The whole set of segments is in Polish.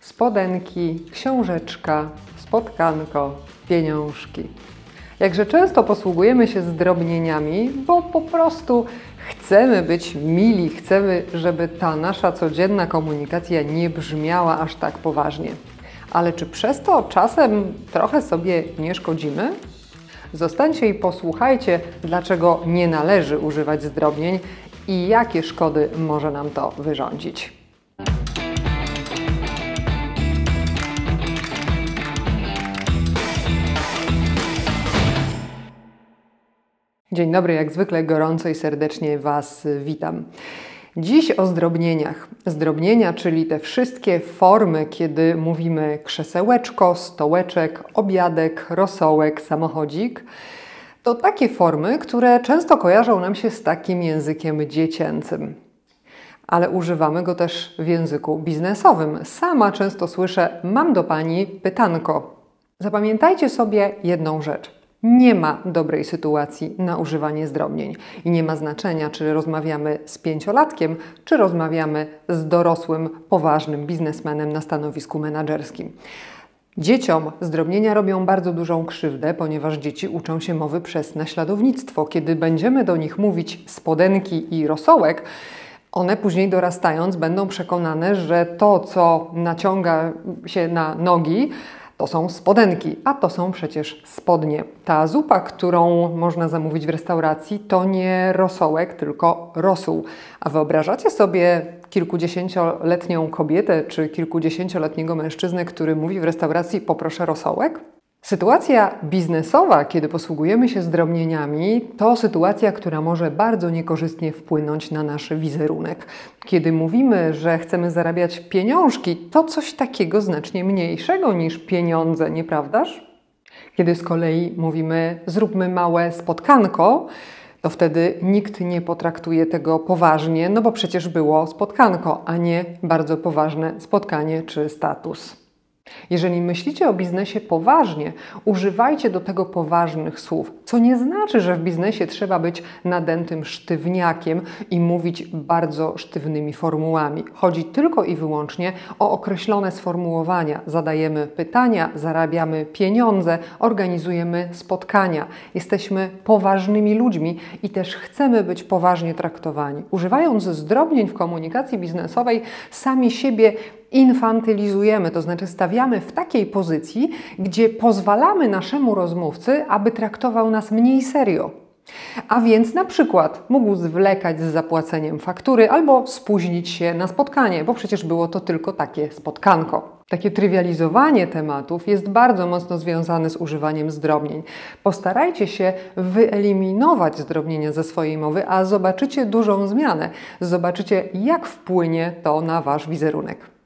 spodenki, książeczka, spotkanko, pieniążki. Jakże często posługujemy się zdrobnieniami, bo po prostu chcemy być mili, chcemy, żeby ta nasza codzienna komunikacja nie brzmiała aż tak poważnie. Ale czy przez to czasem trochę sobie nie szkodzimy? Zostańcie i posłuchajcie, dlaczego nie należy używać zdrobnień i jakie szkody może nam to wyrządzić. Dzień dobry, jak zwykle gorąco i serdecznie Was witam. Dziś o zdrobnieniach. Zdrobnienia, czyli te wszystkie formy, kiedy mówimy krzesełeczko, stołeczek, obiadek, rosołek, samochodzik. To takie formy, które często kojarzą nam się z takim językiem dziecięcym. Ale używamy go też w języku biznesowym. Sama często słyszę: Mam do Pani pytanko. Zapamiętajcie sobie jedną rzecz. Nie ma dobrej sytuacji na używanie zdrobnień i nie ma znaczenia, czy rozmawiamy z pięciolatkiem, czy rozmawiamy z dorosłym, poważnym biznesmenem na stanowisku menedżerskim. Dzieciom zdrobnienia robią bardzo dużą krzywdę, ponieważ dzieci uczą się mowy przez naśladownictwo. Kiedy będziemy do nich mówić spodenki i rosołek, one później dorastając będą przekonane, że to, co naciąga się na nogi, to są spodenki, a to są przecież spodnie. Ta zupa, którą można zamówić w restauracji, to nie rosołek, tylko rosół. A wyobrażacie sobie kilkudziesięcioletnią kobietę czy kilkudziesięcioletniego mężczyznę, który mówi w restauracji poproszę rosołek? Sytuacja biznesowa, kiedy posługujemy się zdrobnieniami, to sytuacja, która może bardzo niekorzystnie wpłynąć na nasz wizerunek. Kiedy mówimy, że chcemy zarabiać pieniążki, to coś takiego znacznie mniejszego niż pieniądze, nieprawdaż? Kiedy z kolei mówimy zróbmy małe spotkanko, to wtedy nikt nie potraktuje tego poważnie, no bo przecież było spotkanko, a nie bardzo poważne spotkanie czy status. Jeżeli myślicie o biznesie poważnie, używajcie do tego poważnych słów, co nie znaczy, że w biznesie trzeba być nadętym sztywniakiem i mówić bardzo sztywnymi formułami. Chodzi tylko i wyłącznie o określone sformułowania. Zadajemy pytania, zarabiamy pieniądze, organizujemy spotkania. Jesteśmy poważnymi ludźmi i też chcemy być poważnie traktowani. Używając zdrobnień w komunikacji biznesowej, sami siebie infantylizujemy, to znaczy stawiamy w takiej pozycji, gdzie pozwalamy naszemu rozmówcy, aby traktował nas mniej serio. A więc na przykład mógł zwlekać z zapłaceniem faktury albo spóźnić się na spotkanie, bo przecież było to tylko takie spotkanko. Takie trywializowanie tematów jest bardzo mocno związane z używaniem zdrobnień. Postarajcie się wyeliminować zdrobnienia ze swojej mowy, a zobaczycie dużą zmianę. Zobaczycie, jak wpłynie to na Wasz wizerunek.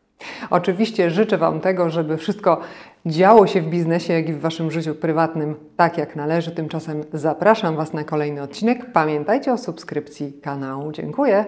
Oczywiście życzę Wam tego, żeby wszystko działo się w biznesie, jak i w Waszym życiu prywatnym tak jak należy. Tymczasem zapraszam Was na kolejny odcinek. Pamiętajcie o subskrypcji kanału. Dziękuję.